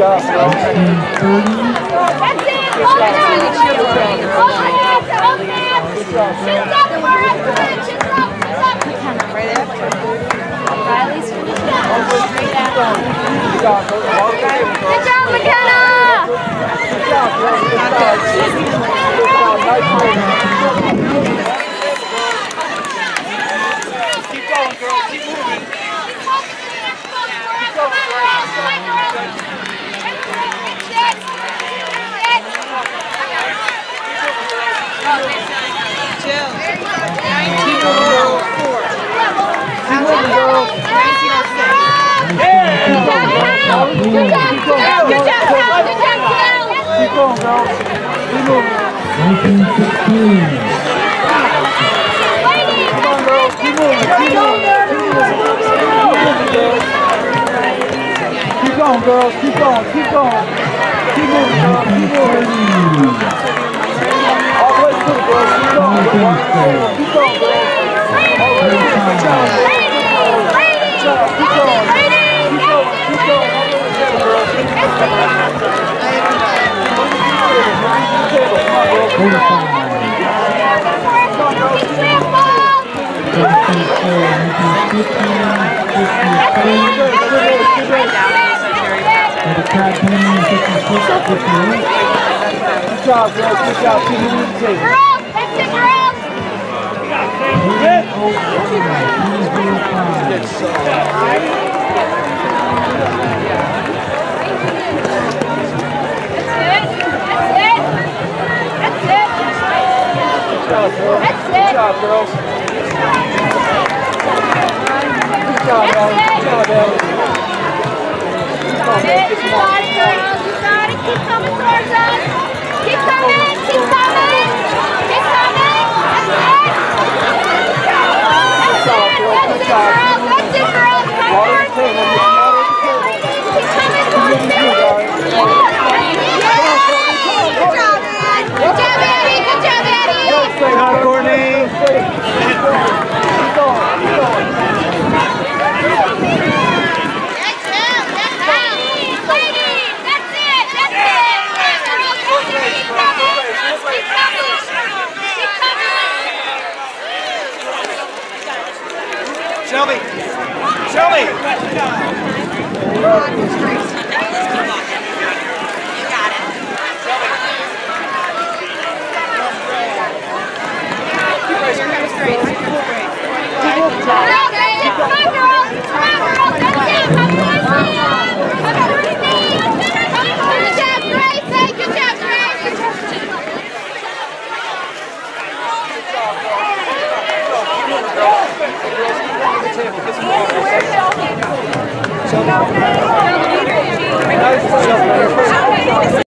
Good job, McKenna! Keep going, girls. Keep moving. Good job, Cal. Good job, Cal. Good job, Cal. Keep going, girls. Keep moving. 1916. Come on, girls. Keep moving. Keep moving. Keep going, girls. Keep going. Keep going. Keep moving, girls. Keep moving. All the way through, girls. Keep going. Keep going. Good job. Good job. Keep going. Keep going. Keep going. All the way through, girls. Come on, girls. Keep going. 56, Good job, girls. Good job. Keep moving the table. Girls, that's it, girls. That's job, girls. Good job, girls. Good job, Ellie. Good job, Ellie. Keep coming towards us. Keep coming. Keep coming. Keep coming. That's it. That's it. That's it, girls. That's it, girls. Come Water towards the table. me. Get some water at the table. Keep coming towards me. Good job, man. Good job, Eddie. Good job, Eddie. Stay high, Courtney. Keep going. Keep going. That's him. That's him. Ladies, that's it. That's it. Keep coming. Keep coming. Keep coming. Shelby. Shelby. Girls, that's it. Come on, girls. Come on, girls. That's it. Come towards me. Come towards me. Good job, Grace. Hey, good job, Grace. Shelby.